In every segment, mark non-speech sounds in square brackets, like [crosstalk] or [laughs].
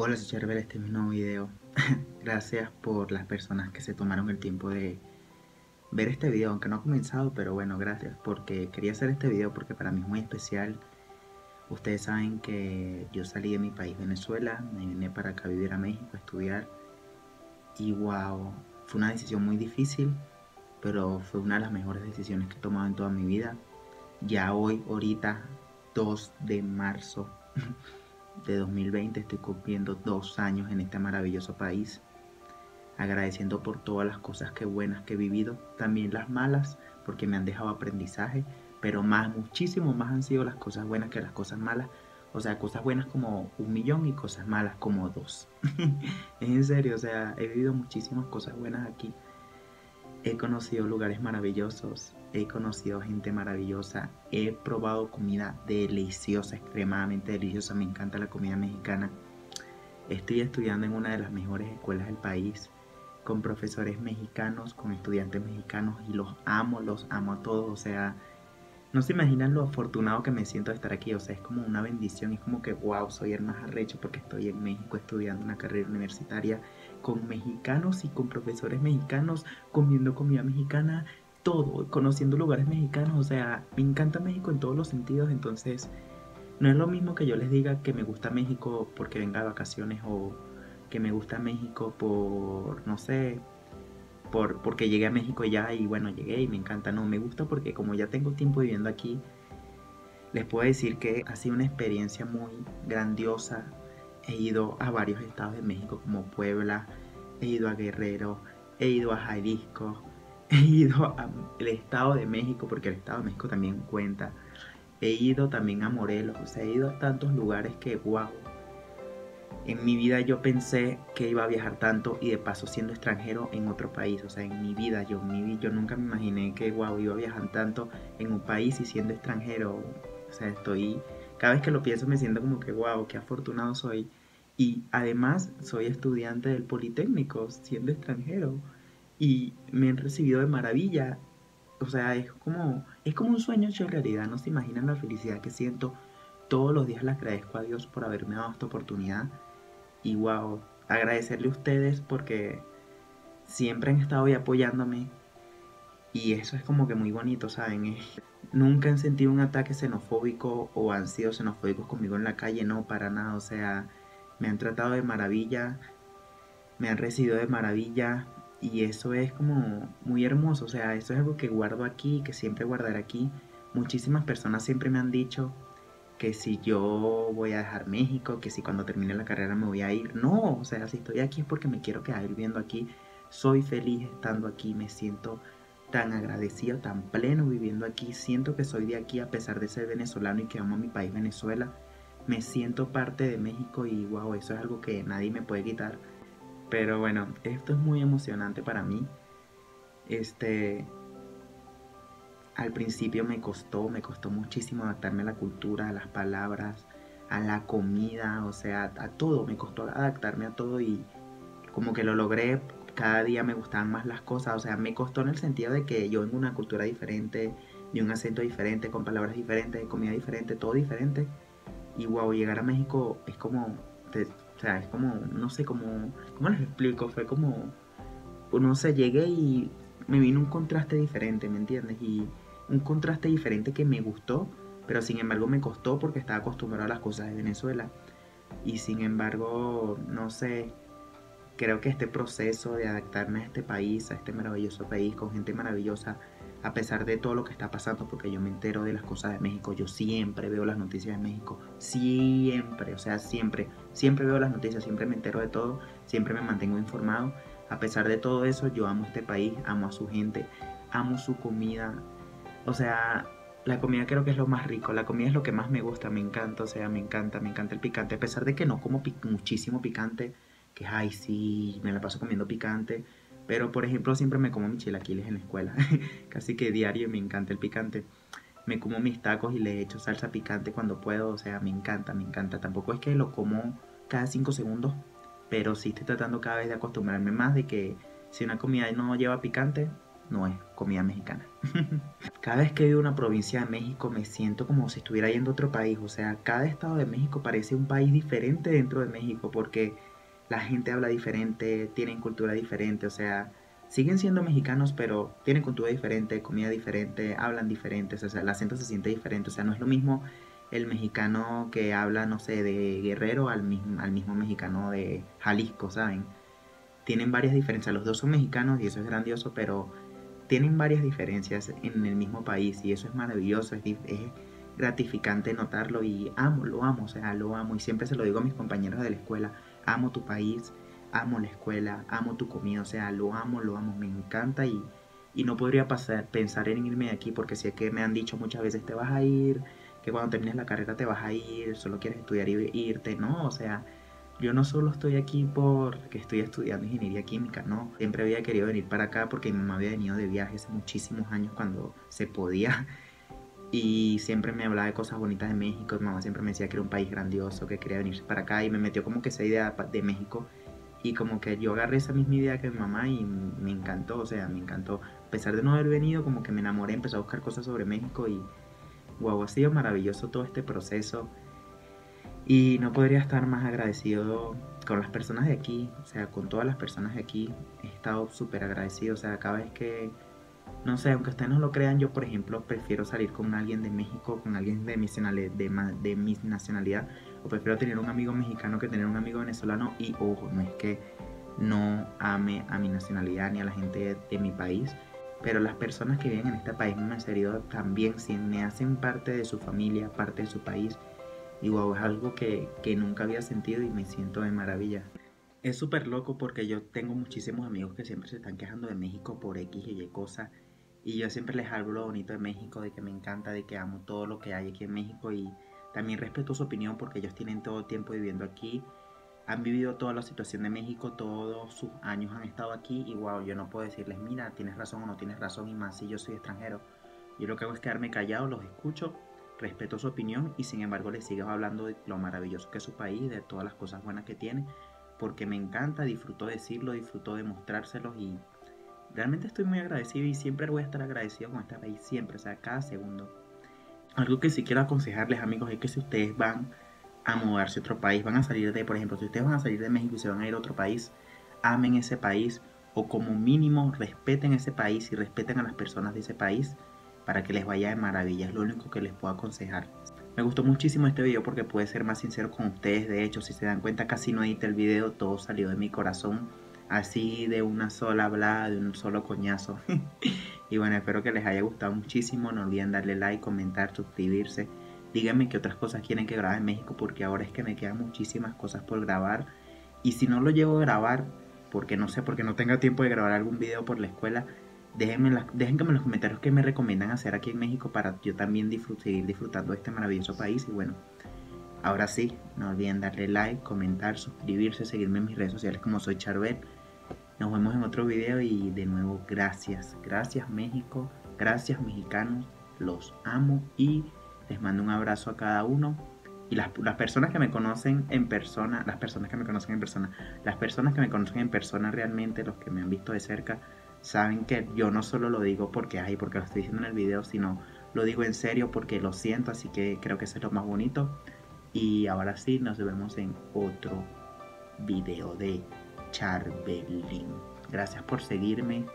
Hola, soy Charbel, este es mi nuevo video. [laughs] Gracias por las personas que se tomaron el tiempo de ver este video, aunque no ha comenzado, pero bueno, gracias porque quería hacer este video porque para mí es muy especial. Ustedes saben que yo salí de mi país, Venezuela, me vine para acá a vivir a México, a estudiar. Y wow, fue una decisión muy difícil, pero fue una de las mejores decisiones que he tomado en toda mi vida. Ya hoy, ahorita, 2 de marzo [laughs] de 2020 estoy cumpliendo dos años en este maravilloso país, agradeciendo por todas las cosas que buenas que he vivido, también las malas, porque me han dejado aprendizaje, pero más, muchísimo más han sido las cosas buenas que las cosas malas. O sea, cosas buenas como un millón y cosas malas como dos. [laughs] es en serio, o sea, he vivido muchísimas cosas buenas aquí. He conocido lugares maravillosos, he conocido gente maravillosa, he probado comida deliciosa, extremadamente deliciosa, me encanta la comida mexicana. Estoy estudiando en una de las mejores escuelas del país, con profesores mexicanos, con estudiantes mexicanos y los amo, los amo a todos, o sea, no se imaginan lo afortunado que me siento de estar aquí, o sea, es como una bendición, es como que, wow, soy el más arrecho porque estoy en México estudiando una carrera universitaria con mexicanos y con profesores mexicanos, comiendo comida mexicana, todo, conociendo lugares mexicanos, o sea, me encanta México en todos los sentidos, entonces no es lo mismo que yo les diga que me gusta México porque venga de vacaciones o que me gusta México por, no sé, por, porque llegué a México ya y bueno, llegué y me encanta, no, me gusta porque como ya tengo tiempo viviendo aquí, les puedo decir que ha sido una experiencia muy grandiosa. He ido a varios estados de México como Puebla, he ido a Guerrero, he ido a Jalisco, [laughs] he ido al Estado de México, porque el Estado de México también cuenta. He ido también a Morelos, o sea, he ido a tantos lugares que, wow. En mi vida yo pensé que iba a viajar tanto y de paso siendo extranjero en otro país. O sea, en mi vida, yo, mi, yo nunca me imaginé que, wow, iba a viajar tanto en un país y siendo extranjero. O sea, estoy, cada vez que lo pienso me siento como que, wow, qué afortunado soy. Y además soy estudiante del Politécnico, siendo extranjero y me han recibido de maravilla. O sea, es como, es como un sueño hecho realidad. No se imaginan la felicidad que siento. Todos los días le agradezco a Dios por haberme dado esta oportunidad. Y wow, agradecerle a ustedes porque siempre han estado ahí apoyándome. Y eso es como que muy bonito, ¿saben? nunca han sentido un ataque xenofóbico o han sido xenofóbicos conmigo en la calle, no, para nada. O sea, me han tratado de maravilla, me han recibido de maravilla, y eso es como muy hermoso, o sea, eso es algo que guardo aquí, que siempre guardaré aquí. Muchísimas personas siempre me han dicho que si yo voy a dejar México, que si cuando termine la carrera me voy a ir. No, o sea, si estoy aquí es porque me quiero quedar viviendo aquí. Soy feliz estando aquí, me siento tan agradecido, tan pleno viviendo aquí. Siento que soy de aquí a pesar de ser venezolano y que amo mi país Venezuela. Me siento parte de México y wow, eso es algo que nadie me puede quitar. Pero bueno, esto es muy emocionante para mí. Este, al principio me costó, me costó muchísimo adaptarme a la cultura, a las palabras, a la comida, o sea, a todo, me costó adaptarme a todo y como que lo logré, cada día me gustaban más las cosas, o sea, me costó en el sentido de que yo de una cultura diferente, de un acento diferente, con palabras diferentes, comida diferente, todo diferente. Y wow, llegar a México es como, o sea, es como, no sé cómo, cómo les explico, fue como, no sé, llegué y me vino un contraste diferente, ¿me entiendes? Y un contraste diferente que me gustó, pero sin embargo me costó porque estaba acostumbrado a las cosas de Venezuela. Y sin embargo, no sé, creo que este proceso de adaptarme a este país, a este maravilloso país, con gente maravillosa, a pesar de todo lo que está pasando, porque yo me entero de las cosas de México, yo siempre veo las noticias de México, siempre, o sea, siempre, siempre veo las noticias, siempre me entero de todo, siempre me mantengo informado. A pesar de todo eso, yo amo este país, amo a su gente, amo su comida. O sea, la comida creo que es lo más rico, la comida es lo que más me gusta, me encanta, o sea, me encanta, me encanta el picante, a pesar de que no como muchísimo picante, que ay sí, me la paso comiendo picante, pero, por ejemplo, siempre me como mis chilaquiles en la escuela. [laughs] Casi que diario me encanta el picante. Me como mis tacos y le echo salsa picante cuando puedo. O sea, me encanta, me encanta. Tampoco es que lo como cada cinco segundos. Pero sí estoy tratando cada vez de acostumbrarme más de que si una comida no lleva picante, no es comida mexicana. [laughs] cada vez que a una provincia de México me siento como si estuviera yendo a otro país. O sea, cada estado de México parece un país diferente dentro de México porque la gente habla diferente, tienen cultura diferente. O sea, siguen siendo mexicanos, pero tienen cultura diferente, comida diferente, hablan diferentes. O sea, el acento se siente diferente. O sea, no es lo mismo el mexicano que habla, no sé, de Guerrero al mismo, al mismo mexicano de Jalisco, ¿saben? Tienen varias diferencias. Los dos son mexicanos y eso es grandioso, pero tienen varias diferencias en el mismo país y eso es maravilloso, es, gratificante notarlo y amo, lo amo, o sea, lo amo y siempre se lo digo a mis compañeros de la escuela, amo tu país, amo la escuela, amo tu comida, o sea, lo amo, lo amo, me encanta y, y no podría pasar, pensar en irme de aquí porque sé que me han dicho muchas veces te vas a ir, que cuando termines la carrera te vas a ir, solo quieres estudiar y irte, no, o sea, yo no solo estoy aquí porque estoy estudiando ingeniería química, no. Siempre había querido venir para acá porque mi mamá había venido de viaje hace muchísimos años cuando se podía. [laughs] Y siempre me hablaba de cosas bonitas de México. Mi mamá siempre me decía que era un país grandioso, que quería venirse para acá. Y me metió como que esa idea de México. Y como que yo agarré esa misma idea que mi mamá y me encantó. O sea, me encantó. A pesar de no haber venido, como que me enamoré, empecé a buscar cosas sobre México. Y wow, ha sido maravilloso todo este proceso y no podría estar más agradecido con las personas de aquí, o sea, con todas las personas de aquí. He estado súper agradecido, o sea, cada vez que, no sé, aunque ustedes no lo crean, yo por ejemplo prefiero salir con alguien de México, con alguien de mi, de, de mi nacionalidad, o prefiero tener un amigo mexicano que tener un amigo venezolano. Y ojo, no es que no ame a mi nacionalidad ni a la gente de, mi país, pero las personas que viven en este país me han servido también, si me hacen parte de su familia, parte de su país y wow, es algo que, nunca había sentido y me siento de maravilla. Es súper loco porque yo tengo muchísimos amigos que siempre se están quejando de México por X y Y cosas. Y yo siempre les hablo lo bonito de México, de que me encanta, de que amo todo lo que hay aquí en México. Y también respeto su opinión porque ellos tienen todo el tiempo viviendo aquí. Han vivido toda la situación de México, todos sus años han estado aquí. Y wow, yo no puedo decirles, mira, tienes razón o no tienes razón. Y más si yo soy extranjero. Yo lo que hago es quedarme callado, los escucho respeto su opinión y sin embargo le sigo hablando de lo maravilloso que es su país, de todas las cosas buenas que tiene, porque me encanta, disfruto decirlo, disfruto de mostrárselos y realmente estoy muy agradecido y siempre voy a estar agradecido con este país, siempre, o sea, cada segundo. Algo que sí quiero aconsejarles amigos es que si ustedes van a mudarse a otro país, van a salir de, por ejemplo, si ustedes van a salir de México y se van a ir a otro país, amen ese país o como mínimo respeten ese país y respeten a las personas de ese país para que les vaya de maravilla. Es lo único que les puedo aconsejar. Me gustó muchísimo este video porque puede ser más sincero con ustedes. De hecho, si se dan cuenta, casi no edité el video. Todo salió de mi corazón. Así de una sola hablada, de un solo coñazo. [laughs] y bueno, espero que les haya gustado muchísimo. No olviden darle like, comentar, suscribirse. Díganme qué otras cosas quieren que grabe en México porque ahora es que me quedan muchísimas cosas por grabar. Y si no lo llevo a grabar, porque no sé, porque no tenga tiempo de grabar algún video por la escuela, Déjenme, en los comentarios qué me recomiendan hacer aquí en México para yo también seguir disfrutando de este maravilloso país. Y bueno, ahora sí, no olviden darle like, comentar, suscribirse, seguirme en mis redes sociales como soy Charbel. Nos vemos en otro video y de nuevo gracias. Gracias México, gracias mexicanos, los amo y les mando un abrazo a cada uno. Y las, las, personas que me conocen en persona, las personas que me conocen en persona, las personas que me conocen en persona realmente, los que me han visto de cerca, saben que yo no solo lo digo porque hay, porque lo estoy diciendo en el video, sino lo digo en serio porque lo siento, así que creo que es lo más bonito. Y ahora sí, nos vemos en otro video de Charbelín. Gracias por seguirme,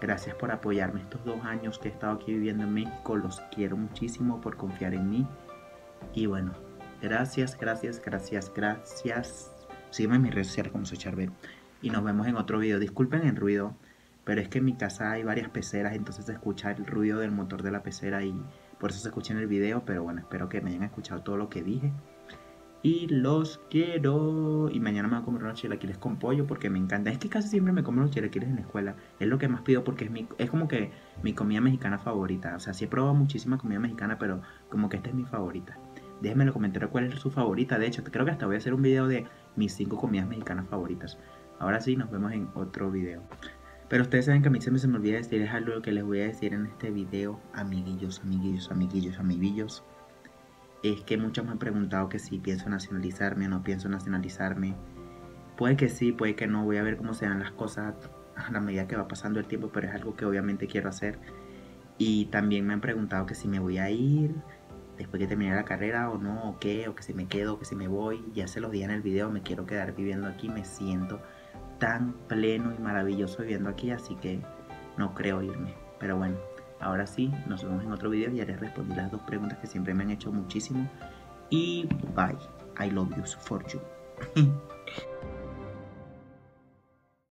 gracias por apoyarme estos dos años que he estado aquí viviendo en México. Los quiero muchísimo por confiar en mí. Y bueno, gracias, gracias, gracias, gracias. Sígueme en mis redes sociales como soy Charbel. Y nos vemos en otro video. Disculpen el ruido pero es que en mi casa hay varias peceras, entonces se escucha el ruido del motor de la pecera y por eso se escucha en el video, pero bueno, espero que me hayan escuchado todo lo que dije. Y los quiero. Y mañana me voy a comer unos chilaquiles con pollo porque me encanta. Es que casi siempre me como los chilaquiles en la escuela. Es lo que más pido porque es, mi, es como que mi comida mexicana favorita. O sea, sí he probado muchísima comida mexicana, pero como que esta es mi favorita. Déjenme en los comentarios cuál es su favorita. De hecho, creo que hasta voy a hacer un video de mis 5 comidas mexicanas favoritas. Ahora sí, nos vemos en otro video. Pero ustedes saben que a mí se me, se me olvida decir, algo que les voy a decir en este video, amiguillos, amiguillos, amiguillos, amiguillos. Es que muchos me han preguntado que si pienso nacionalizarme o no pienso nacionalizarme. Puede que sí, puede que no, voy a ver cómo se dan las cosas a la medida que va pasando el tiempo, pero es algo que obviamente quiero hacer. Y también me han preguntado que si me voy a ir después que termine la carrera o no, o qué, o que si me quedo, o que si me voy. Ya se los dije en el video, me quiero quedar viviendo aquí, me siento tan pleno y maravilloso viviendo aquí, así que no creo irme. Pero bueno, ahora sí, nos vemos en otro video y haré responder las dos preguntas que siempre me han hecho muchísimo. Y bye. I love you for you. [laughs]